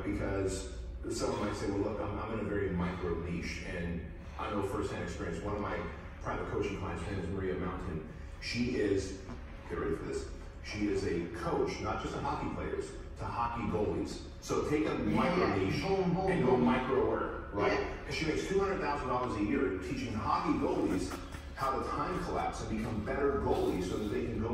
right? Because someone might say, well, look, I'm, I'm in a very micro niche, and I know firsthand experience. One of my private coaching clients, her name is Maria Mountain. She is, get ready for this, she is a coach, not just to hockey players, to hockey goalies. So take a micro Yeah, niche boom, boom, and go boom. micro right? And she makes $200,000 a year teaching hockey goalies how to time collapse and become better goalies so that they can go."